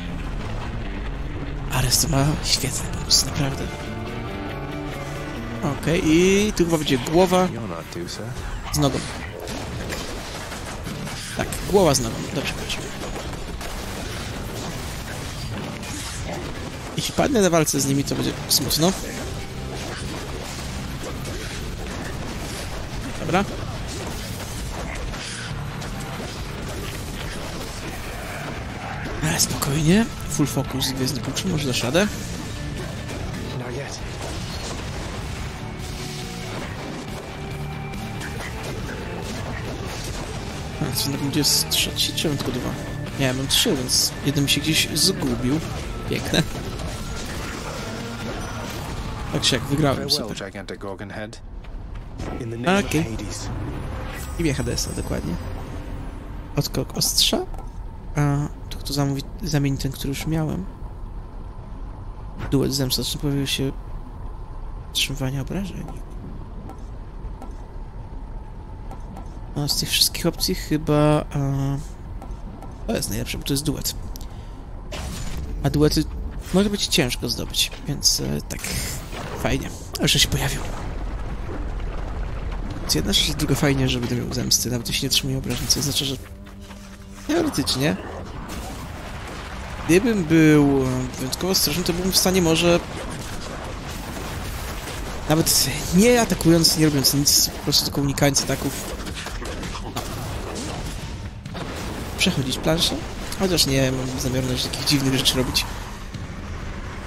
Ares to ma świetny pomysł, naprawdę. Okej, i tu chyba będzie głowa z nogą. Tak, głowa z nogą. Dobrze, proszę. Jeśli padnę na walce z nimi, to będzie smutno. Spokojnie. Full focus, gwiezdny kluczy, może dasz radę. Yet. A, co na będzie jest trzeci, czy mam tylko dwa? Nie, mam trzy, więc jeden mi się gdzieś zgubił. Piękne. Tak się jak wygrałem, super. the name Okay. Imię Hadesa, dokładnie. Odskok ostrza. A to kto zamówi, zamieni ten, który już miałem. Duet zemsta, czy pojawił się wstrzymywanie obrażeń. A z tych wszystkich opcji chyba... A, to jest najlepsze, bo to jest duet. A duety może być ciężko zdobyć, więc e, tak fajnie, że się pojawił. Więc jedna rzecz, druga fajnie, że będę miał zemsty, nawet jeśli nie otrzymuję obrażeń, co oznacza, że teoretycznie gdybym był e, wyjątkowo ostrożny, to byłbym w stanie może nawet nie atakując, nie robiąc nic, po prostu tylko unikając ataków no. przechodzić planszę, chociaż nie mam zamiaru na takich dziwnych rzeczy robić.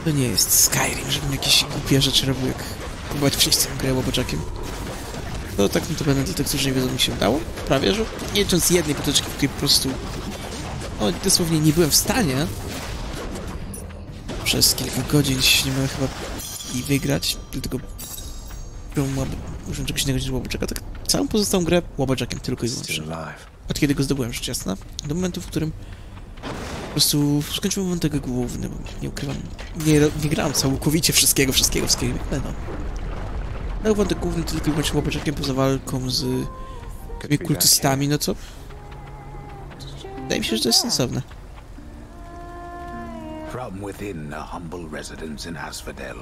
To nie jest Skyrim, żebym jakieś głupie rzeczy robił, jak próbować przejść całą grę łoboczakiem. To tak to będę dla tych, którzy nie wiedzą, mi się udało. Prawie, że nie licząc jednej potyczki, której po prostu no dosłownie nie byłem w stanie przez kilka godzin niemal chyba i wygrać, dlatego byłem łab... użyłem czegoś innego niż łoboczeka, tak całą pozostałą grę łoboczekiem tylko i wyłącznie. Od kiedy go zdobyłem, rzecz jasna, do momentu, w którym po prostu skończyłem wątek główny, bo nie ukrywam, nie, nie grałem całkowicie wszystkiego, wszystkiego, wszystkiego, no. No wątek główny tylko i wyłącznie łoboczekiem poza walką z kultystami, no co? Wydaje mi się, że to jest sensowne. From within a humble residence in Asphodel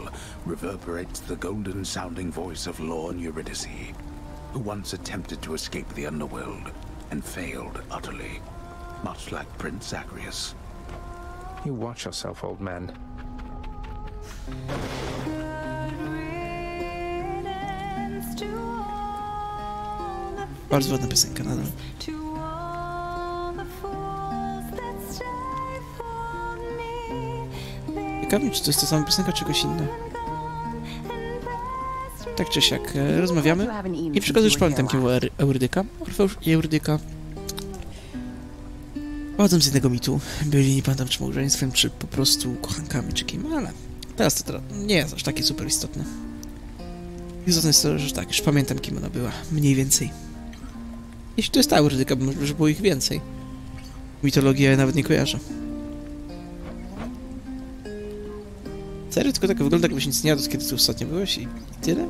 reverberates the golden sounding voice of Lorne Eurydice, who once attempted to escape the underworld and failed utterly, much like Prince Zacharias. You watch yourself, old man. Bardzo ładna piosenka nadal. Ciekawi czy to jest ta sama piosenka, czy czegoś innego. Tak czy siak, e, rozmawiamy i już pamiętam, Eurydyka. Orfeusz i Eurydyka pochodzą z jednego mitu. Byli, nie pamiętam, czy małżeństwem, czy po prostu kochankami, czy kim, ale teraz to teraz nie jest aż takie super istotne. Istotne jest to, że tak, już pamiętam, kim ona była. Mniej więcej. Jeśli to jest ta Eurydyka, może było ich więcej. Mitologię ja nawet nie kojarzę. Serio? Tylko tak wygląda, jakbyś nic nie jadł, kiedy tu ostatnio byłeś i tyle?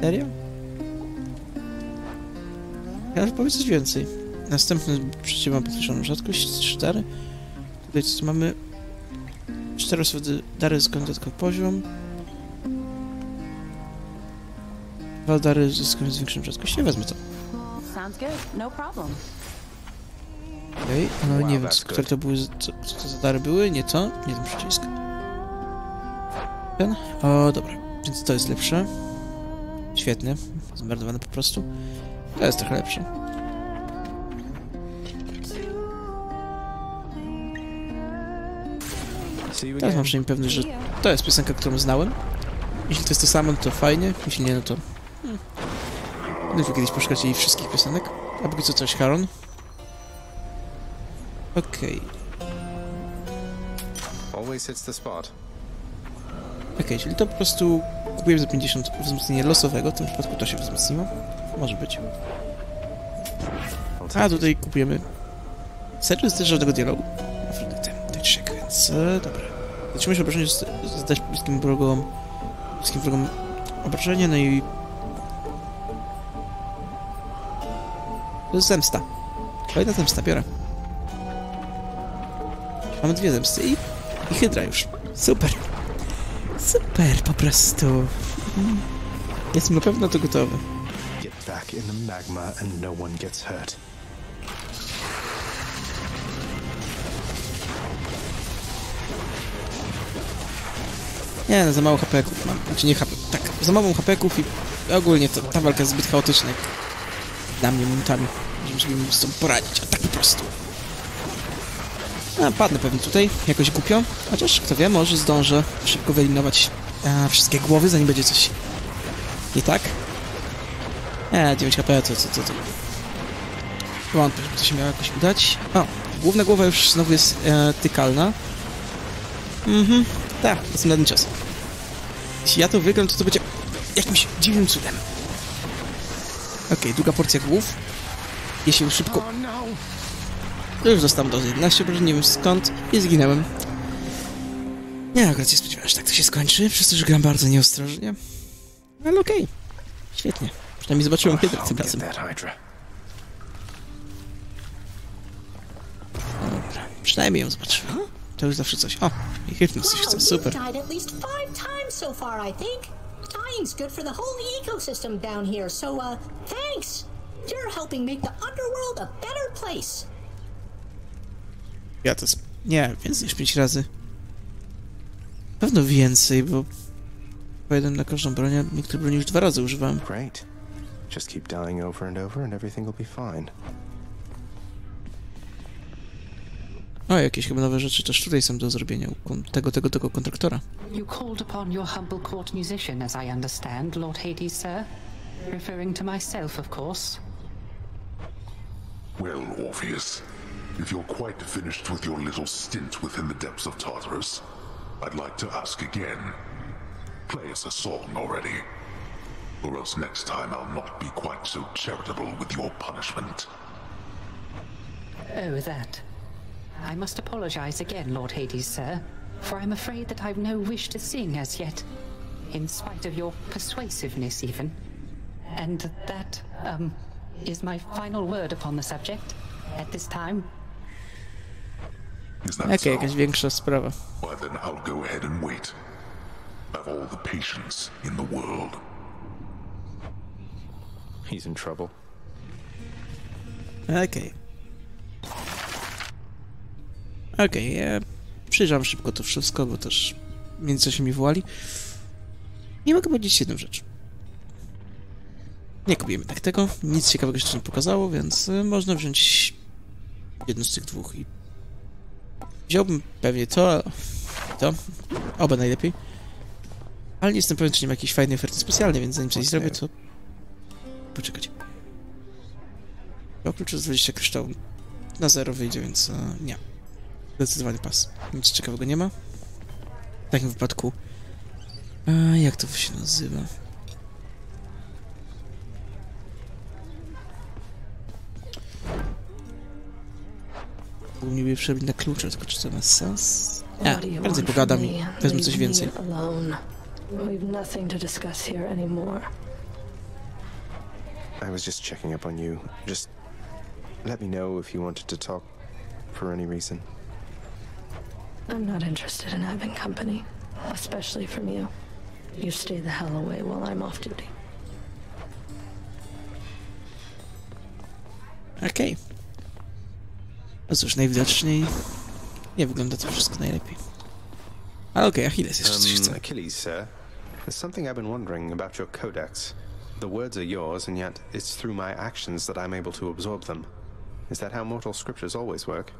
Serio? Ja już powiedz coś więcej. Następny przecież mam podkreśloną rzadkość, 4. Tutaj co mamy? 4 osoby dary z dodatkowy poziom. Dwa dary zyskują z większą rzadkością. Ja wezmę to. Sounds good. No problem. Okej, okay. no nie wiem, które to były, co, co to za dary były, nie to, nie ten przycisk. Ten? O, dobra, więc to jest lepsze. Świetnie, zmarnowane po prostu. To jest trochę lepsze. Teraz mam przynajmniej pewność, że to jest piosenka, którą znałem. Jeśli to jest to samo, to fajnie, jeśli nie, no to... Hmm. Będę kiedyś poszukać jej wszystkich piosenek. A póki co coś, Haron. Okej. Okay. Always hits the spot. Okej, okay, czyli to po prostu kupujemy za 50 wzmocnienie losowego, w tym przypadku to się wzmocniło. Może być. A tutaj kupujemy... Serio jest też żadnego dialogu? Afrodyty, tak czy siak, więc... E, dobra. Zatrzymaj się obrażenie, zadać bliskim wrogom... bliskim wrogom obrażenie, no i... To jest zemsta. Kolejna zemsta, biorę. Mamy dwie zemsty i... i hydra już. Super. Super, po prostu. Jestem na pewno to gotowy. Get back in the magma and no one gets hurt. Nie, no, za mało hapeków mam. Znaczy nie HP, tak, za mało hapeków i ogólnie to, ta walka jest zbyt chaotyczna dla mnie momentami, żebym sobie z tym poradzić, a tak po prostu. A, padnę pewnie tutaj, jakoś głupio. Chociaż, kto wie, może zdążę szybko wyeliminować a, wszystkie głowy, zanim będzie coś nie tak. Nie, 9 HP, to, to, to, to. Wątpię, żeby to się miało jakoś udać. O, główna głowa już znowu jest e, tykalna. Mhm, tak, jestem na ten czas. Jeśli ja to wygram, to to będzie jakimś dziwnym cudem. Okej, okay, druga porcja głów. Jeśli szybko... To już zostałem do 11 obrażeń, nie wiem skąd i zginęłem. Nie, akurat się spodziewałem, że tak to się skończy, przez to, że gram bardzo nieostrożnie. Ale okej. Okay. Świetnie. Przynajmniej zobaczyłem Hydra tym razem. Dobra, przynajmniej ją zobaczyłem. To już zawsze coś. O, i Hypnos coś chce, super. Dying's good for the whole ecosystem down here, so uh, thanks. You're helping make the underworld a better place. Ja to... Nie, więcej niż 5 razy. Pewno więcej, bo... Po jeden na każdą broń, a niektóre broni już dwa razy używałem. Great. Just keep dying over and over and everything will be fine. O, jakieś chyba nowe rzeczy też tutaj są do zrobienia u tego, tego, tego kontraktora. You called upon your humble court musician, as I understand, Lord Hades, sir. Referring to myself, of course. Well, Orpheus, if you're quite finished with your little stint within the depths of Tartarus, I'd like to ask again. Play us a song already. Or else next time I'll not be quite so charitable with your punishment. Oh, that. I must apologize again, Lord Hades, sir, for I'm afraid that I've no wish to sing as yet, in spite of your persuasiveness, even. And that, um, is my final word upon the subject at this time. Is that Okej, so? jakaś większa sprawa. Why then I'll go ahead and wait. I've all the patience in the world. He's in trouble. Okej. Okej, ja przyjrzam szybko to wszystko, bo też międzyczasie mi wołali. Nie mogę powiedzieć jedną rzecz. Nie kupujemy tak tego, nic ciekawego się nie pokazało, więc y, można wziąć jedno z tych dwóch i wziąłbym pewnie to, to, oba najlepiej. Ale nie jestem pewien, czy nie ma jakiejś fajnej oferty specjalnej, więc zanim coś zrobię, to... Poczekać. Oprócz 20 kryształu na zero wyjdzie, więc e, nie. Zdecydowany pas. Nic ciekawego nie ma. W takim wypadku... A, jak to się nazywa? Mógłbym przerobić na klucze, tylko czy to ma sens? Nie, prędzej pogadam i wezmę coś więcej. I was just checking up on you. Just let me know if you wanted to talk for any reason. I'm not interested in having company, especially from you. You stay the hell away while I'm off duty. Okej. No cóż, najwidoczniej nie wygląda to wszystko najlepiej. Ale okej, Achilles jeszcze coś chce. Um, Achilles, sir. There's something I've been wondering about your codex. The words are yours, and yet it's through my actions that I'm able to absorb them. Is that how mortal scriptures always work?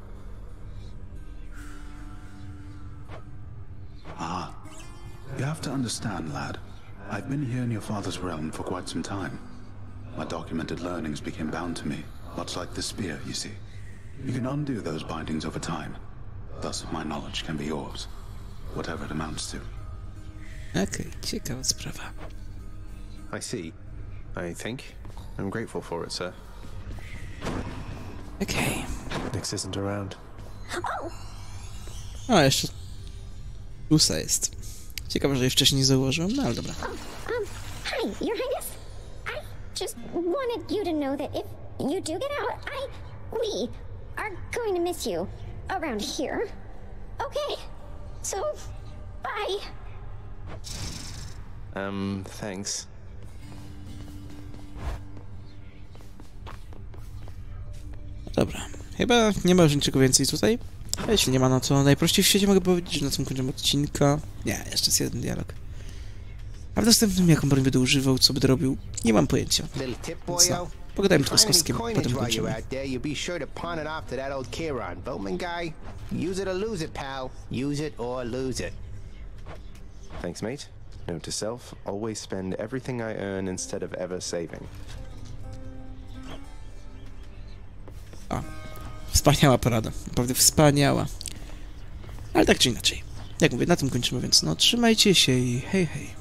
Have to understand, lad. I've been here in your father's realm for quite some time. My documented learnings became bound to me, much like the spear, you see. You can undo those bindings over time. Thus, my knowledge can be yours, whatever it amounts to. Okej, ciekawa sprawa. I see. I think. I'm grateful for it, sir. Okay. Nix isn't around. Oh! O, jeszcze... Lusa jest. Ciekawe, że jej wcześniej nie zauważyłem, no ale dobra. Um, hi, Your Highness. I just wanted you to know that if you do get out, I, we are going to miss you around here. Okay, so bye. Um, thanks. Dobra. Chyba nie ma już niczego więcej tutaj. A jeśli nie ma, no to najprościej w świecie mogę powiedzieć, że na tym kończymy odcinka. Nie, jeszcze jest jeden dialog. A w następnym jaką broń będę używał, co będę robił, nie mam pojęcia. Więc no, pogadajmy tylko z Koskiem, potem kończymy. Thanks, mate. Note to self always spend everything I earn instead of ever saving. Wspaniała porada. Naprawdę wspaniała. Ale tak czy inaczej. Jak mówię, na tym kończymy, więc no trzymajcie się i hej hej.